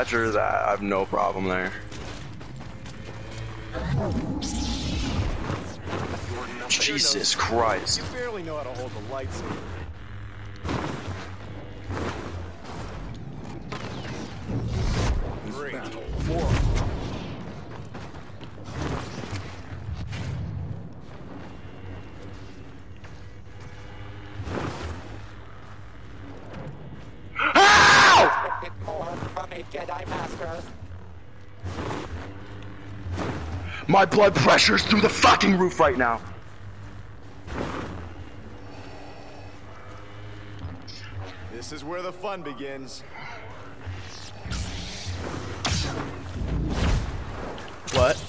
Roger that. I have no problem there. Jesus Christ. You barely know how to hold the lightsaber. More a Jedi Master. My blood pressure's through the fucking roof right now. This is where the fun begins. What?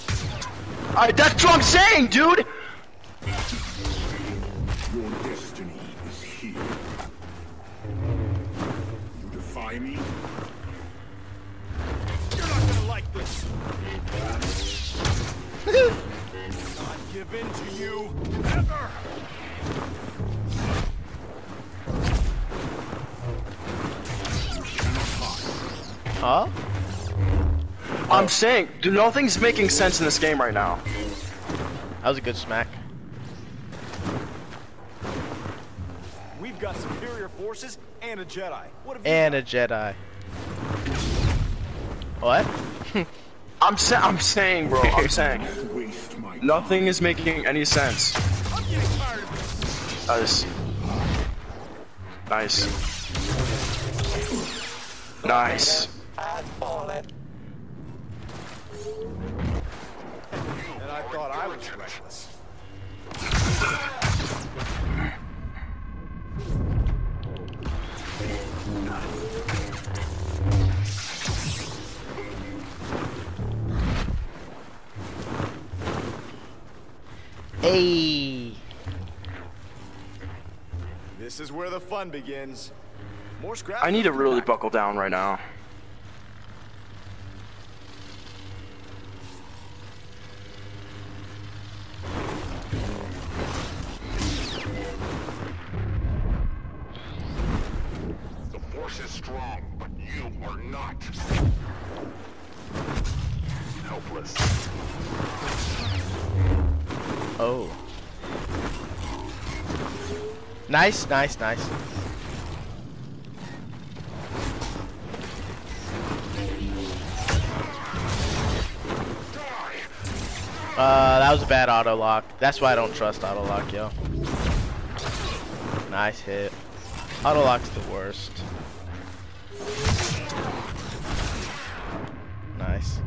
Alright, that's what I'm saying, dude! Not give in to you ever. Huh? I'm saying, dude, nothing's making sense in this game right now. That was a good smack. We've got superior forces and a Jedi. What have And got? a Jedi. What? I'm sa I'm saying, bro, I'm saying. Nothing is making any sense. Nice. Nice. Nice. And I thought I was reckless. Hey. This is where the fun begins. More scraps. I need to really back. buckle down right now. The force is strong, but you are not. Helpless. Oh. Nice, nice, nice. Uh, that was a bad auto lock. That's why I don't trust auto lock, yo. Nice hit. Auto lock's the worst. Nice.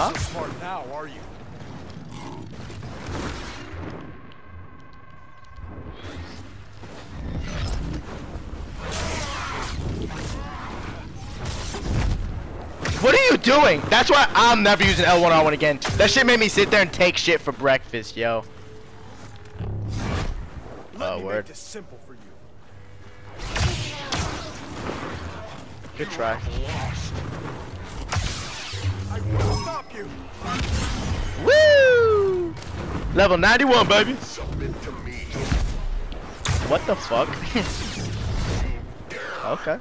Ah? Smart now, are you? What are you doing? That's why I'm never using L1R1 again. That shit made me sit there and take shit for breakfast, yo. Let Oh, word. simple for you. Good try. I will stop you. Woo! Level 91, baby. To me. What the fuck? okay.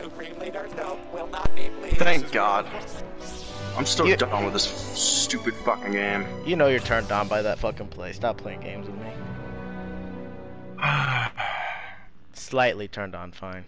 Supreme Leader Snoke will not be pleased. Thank God. I'm still You- done with this stupid fucking game. You know you're turned on by that fucking play. Stop playing games with me. Slightly turned on, fine.